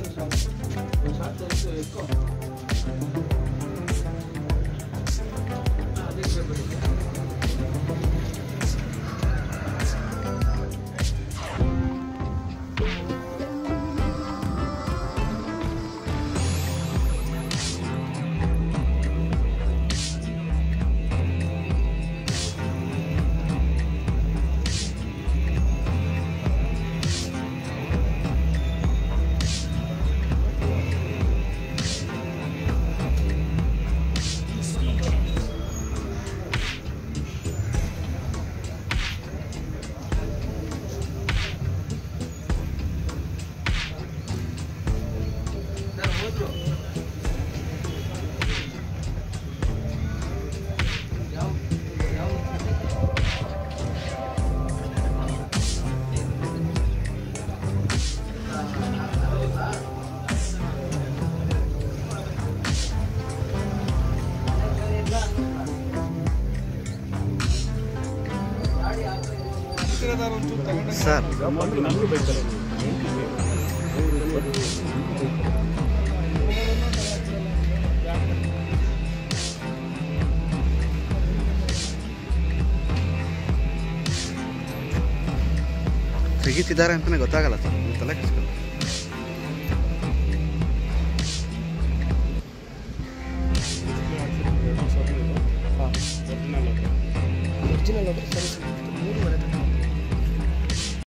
正常瑕疵有瑕疵对可 Sir, I'm ತೆಗಿತಿದ್ದಾರೆ ಅಂತ ಗೊತ್ತಾಗಲ್ಲ sir. ನೀವು ತಲೆ ಕಳಿಸ್ಕೊಂಡು ಒರಿಜಿನಲ್ ಸರ್ ಒರಿಜಿನಲ್